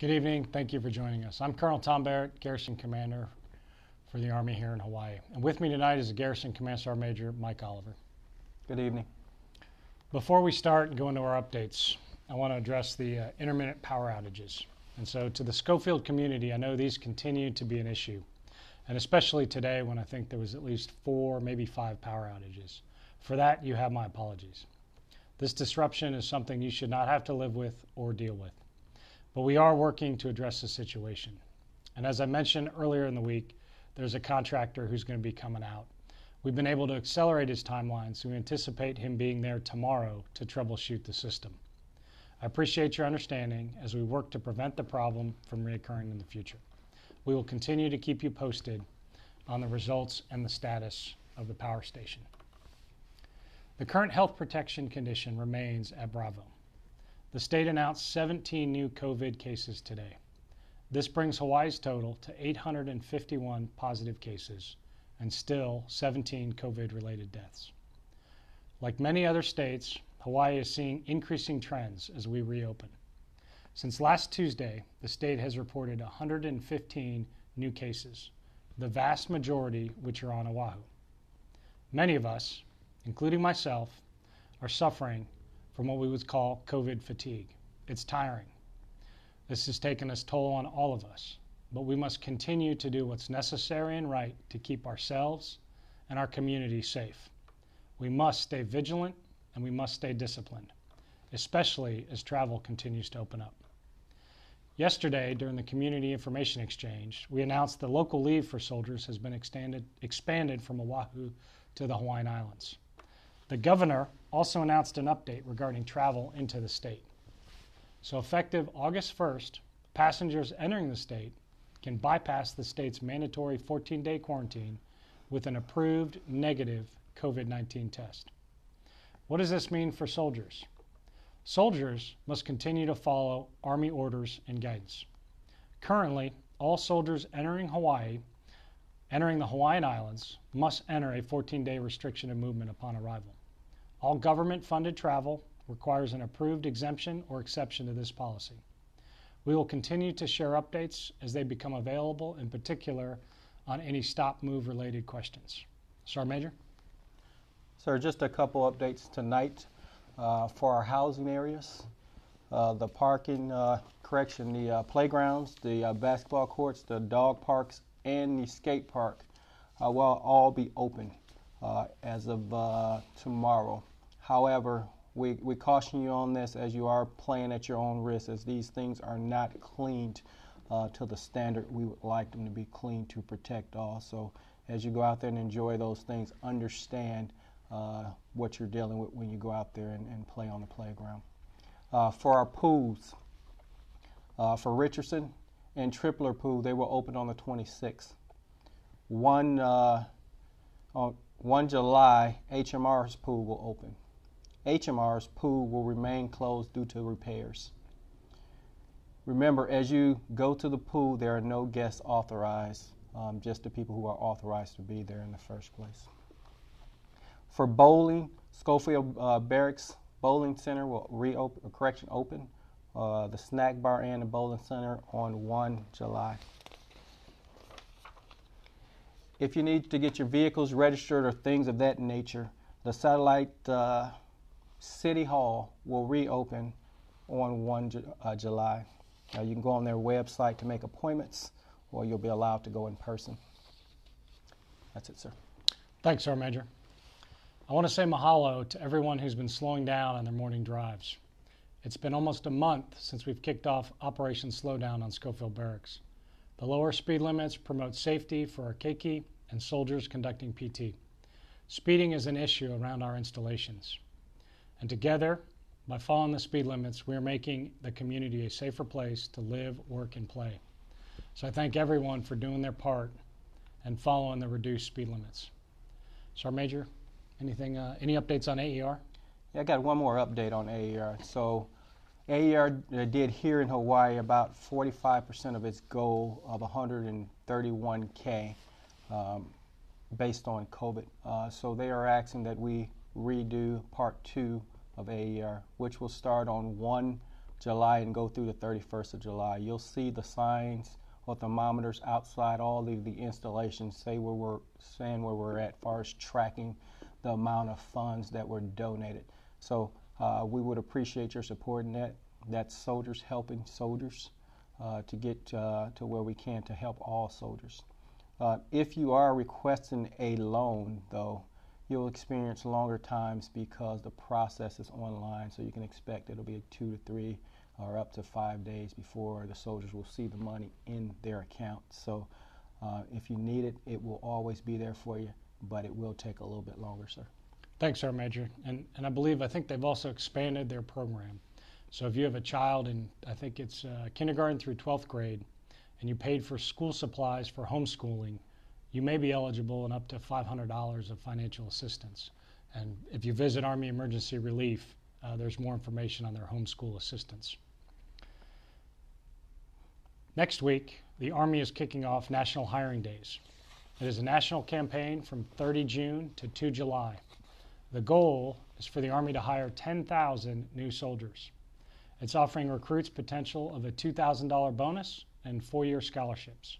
Good evening. Thank you for joining us. I'm Colonel Tom Barrett, Garrison Commander for the Army here in Hawaii. And with me tonight is the Garrison Command Sergeant Major Mike Oliver. Good evening. Before we start and go into our updates, I want to address the uh, intermittent power outages. And so, to the Schofield community, I know these continue to be an issue, and especially today when I think there was at least four, maybe five power outages. For that, you have my apologies. This disruption is something you should not have to live with or deal with. But we are working to address the situation. And as I mentioned earlier in the week, there's a contractor who's going to be coming out. We've been able to accelerate his timeline, so we anticipate him being there tomorrow to troubleshoot the system. I appreciate your understanding as we work to prevent the problem from reoccurring in the future. We will continue to keep you posted on the results and the status of the power station. The current health protection condition remains at Bravo. The state announced 17 new COVID cases today. This brings Hawaii's total to 851 positive cases and still 17 COVID related deaths. Like many other states, Hawaii is seeing increasing trends as we reopen. Since last Tuesday, the state has reported 115 new cases, the vast majority which are on Oahu. Many of us, including myself, are suffering from what we would call COVID fatigue. It's tiring. This has taken its toll on all of us, but we must continue to do what's necessary and right to keep ourselves and our community safe. We must stay vigilant and we must stay disciplined, especially as travel continues to open up. Yesterday, during the Community Information Exchange, we announced the local leave for soldiers has been extended, expanded from Oahu to the Hawaiian Islands. The governor also announced an update regarding travel into the state. So, effective August 1st, passengers entering the state can bypass the state's mandatory 14 day quarantine with an approved negative COVID 19 test. What does this mean for soldiers? Soldiers must continue to follow Army orders and guidance. Currently, all soldiers entering Hawaii, entering the Hawaiian Islands, must enter a 14 day restriction of movement upon arrival. All government funded travel requires an approved exemption or exception to this policy. We will continue to share updates as they become available, in particular on any stop move related questions. Sergeant Major? Sir, just a couple updates tonight uh, for our housing areas. Uh, the parking, uh, correction, the uh, playgrounds, the uh, basketball courts, the dog parks, and the skate park uh, will all be open as of tomorrow. However, we, we caution you on this as you are playing at your own risk, as these things are not cleaned uh, to the standard we would like them to be cleaned to protect all. So as you go out there and enjoy those things, understand uh, what you're dealing with when you go out there and, and play on the playground. Uh, for our pools, uh, for Richardson and Tripler Pool, they will open on the 26th. One, uh, on 1 July, HMR's pool will open. HMR's pool will remain closed due to repairs. Remember, as you go to the pool, there are no guests authorized, um, just the people who are authorized to be there in the first place. For bowling, Schofield uh, Barracks Bowling Center will reopen, correction, open uh, the snack bar and the bowling center on 1 July. If you need to get your vehicles registered or things of that nature, the satellite uh, City Hall will reopen on 1 uh, July. You can go on their website to make appointments, or you'll be allowed to go in person. That's it, sir. Thanks, Sir Major. I want to say mahalo to everyone who's been slowing down on their morning drives. It's been almost a month since we've kicked off Operation Slowdown on Schofield Barracks. The lower speed limits promote safety for our keiki and soldiers conducting PT. Speeding is an issue around our installations. And together, by following the speed limits, we are making the community a safer place to live, work, and play. So I thank everyone for doing their part and following the reduced speed limits. Sergeant Major, anything, uh, any updates on AER? Yeah, I got one more update on AER. So AER did here in Hawaii about 45% of its goal of 131K um, based on COVID. Uh, so they are asking that we redo part two of AER, which will start on 1 July and go through the 31st of July. You'll see the signs or thermometers outside all of the installations say where we're saying where we're at far as tracking the amount of funds that were donated. So uh, we would appreciate your support in that. That's soldiers helping soldiers uh, to get uh, to where we can to help all soldiers. Uh, if you are requesting a loan, though, you'll experience longer times because the process is online, so you can expect it'll be two to three or up to five days before the soldiers will see the money in their account. So uh, if you need it, it will always be there for you, but it will take a little bit longer, sir. Thanks, Sergeant Major. And, and I believe, I think they've also expanded their program. So if you have a child in, I think it's uh, kindergarten through 12th grade, and you paid for school supplies for homeschooling, you may be eligible in up to $500 of financial assistance. And if you visit Army Emergency Relief, uh, there's more information on their homeschool assistance. Next week, the Army is kicking off National Hiring Days. It is a national campaign from 30 June to 2 July. The goal is for the Army to hire 10,000 new soldiers. It's offering recruits potential of a $2,000 bonus and four year scholarships.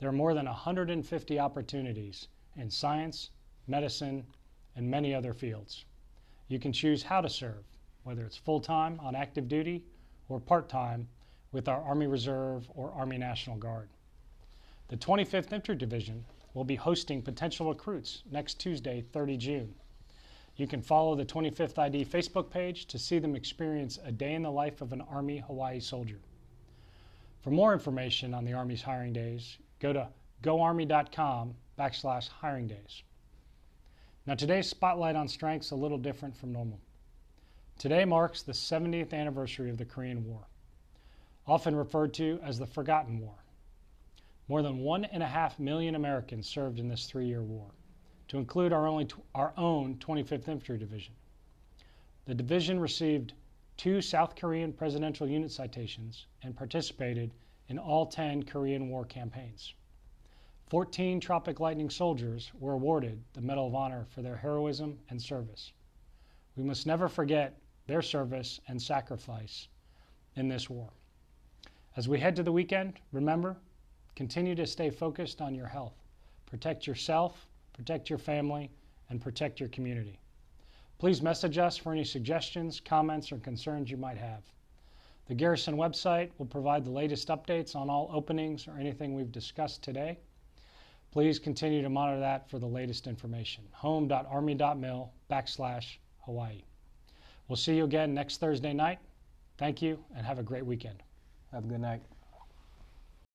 There are more than 150 opportunities in science, medicine, and many other fields. You can choose how to serve, whether it's full time on active duty or part time with our Army Reserve or Army National Guard. The 25th Infantry Division will be hosting potential recruits next Tuesday, 30 June. You can follow the 25th ID Facebook page to see them experience a day in the life of an Army Hawaii soldier. For more information on the Army's hiring days, go to goarmy.com backslash hiring days. Now today's spotlight on strength is a little different from normal. Today marks the 70th anniversary of the Korean War, often referred to as the Forgotten War. More than one and a half million Americans served in this three-year war to include our, only, our own 25th Infantry Division. The division received two South Korean presidential unit citations and participated in all 10 Korean War campaigns. 14 Tropic Lightning soldiers were awarded the Medal of Honor for their heroism and service. We must never forget their service and sacrifice in this war. As we head to the weekend, remember, continue to stay focused on your health. Protect yourself protect your family, and protect your community. Please message us for any suggestions, comments, or concerns you might have. The Garrison website will provide the latest updates on all openings or anything we've discussed today. Please continue to monitor that for the latest information. home.army.mil backslash Hawaii. We'll see you again next Thursday night. Thank you and have a great weekend. Have a good night.